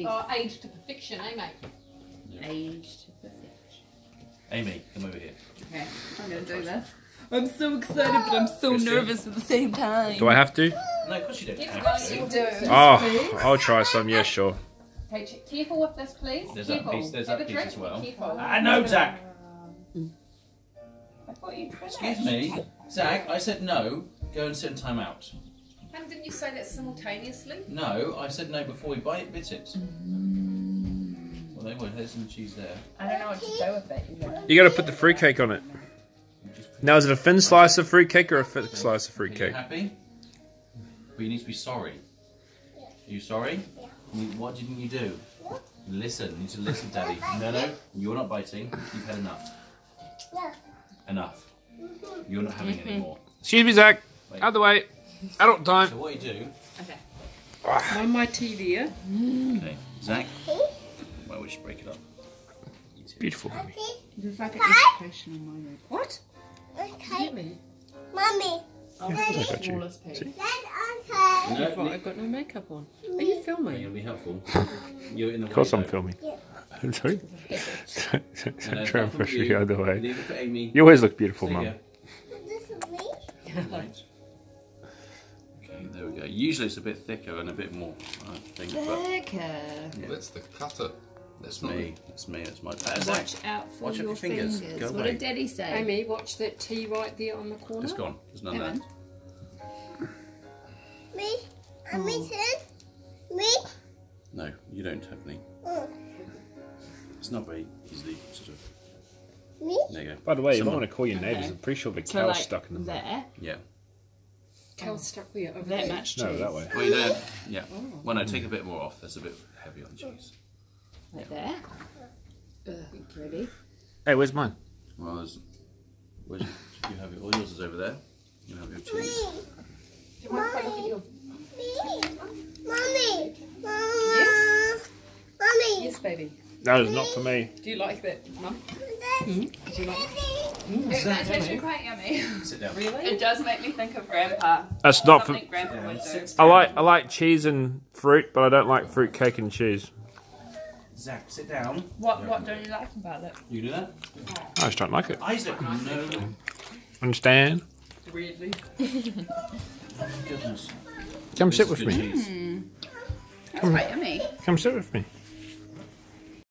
Nice. Oh, aged to perfection, eh, mate? Aged to perfection. Amy, come over here. Okay, I'm gonna do this. I'm so excited, but I'm so Christy? nervous at the same time. Do I have to? No, of course you don't. Keep have going. do. Oh, I'll try some. Yeah, sure. Okay, ch- careful with this, please. There's that careful. piece- there's Have that a piece as well. be Careful. I know, Zach. I thought you'd finished. Excuse me, Zach. I said no. Go and sit in time out. And didn't you say that simultaneously? No, I said no before we bite bit it. Well, they were. There's some cheese there. I don't know what to do with it. You know. You got to put the fruitcake on it. Now, is it a thin slice of fruitcake or a thick slice of Are you fruitcake? happy? But you need to be sorry. Are you sorry? You- What didn't you do? Listen. You need to listen, Daddy. No, no. You're not biting. You've had enough. Enough. Mm-hmm. You're not having any mm-hmm. more. Excuse me, Zach. Wait. Out of the way. Adult time. So what you do? Okay. Ah. On my TV. Okay, Zach. Well, we just break it up. Beautiful. There's like an education on my road. What? Okay. Really? Mommy. Oh, I got you. smallest. See? That's okay. I No, thought Nick. I've got no makeup on. Are you Are you filming? gonna be helpful? You're in the Of course, way, I'm though. filming. Sorry. No, no, Try and push from the you. other way. Leave it for Amy. You always look beautiful, There Mum. This is me. go. Right. Okay, there we go. Usually it's a bit thicker and a bit more, I think, but Okay. That's the cutter. that's not me. That's me. That's my. Zach, Watch out for Watch your your fingers. fingers. Go what away. did Daddy say? Amy, watch that T right there on the corner. it's gone. There's none Evan? there. Me. And me too. Me. No, you don't have any. Mm. It's not very easily sort of. Me. There you go. By the way, you might want to call your neighbours. Okay. I'm pretty sure the So cow's like stuck in them. there, Yeah. Cal's oh. stuck where? Over that there. much cheese. No, that way. Well, you don't. Yeah. Oh. Well, no, take a bit more off. That's a bit heavy on cheese. Like that. Ugh. Ready? Hey, where's mine? Well, there's. Where's your, you have your, all yours is over there. You have your cheese. Me. Do you want to look at your... Me. Mommy. Mama. Mommy. Yes, baby. That is not for me. Do you like that, Mum? Did you like It, that's actually quite yummy. Sit down. Really? It does make me think of Grandpa. That's not for. Grandpa Yeah, would do. I like I like cheese and fruit, but I don't like fruit cake and cheese. Zach, sit down. What What don't you like about it? You do that? I just don't like it. Isaac, no. Understand? Weirdly. Goodness. Come sit with me. cheese. Hmm. That's quite yummy. Come sit with me.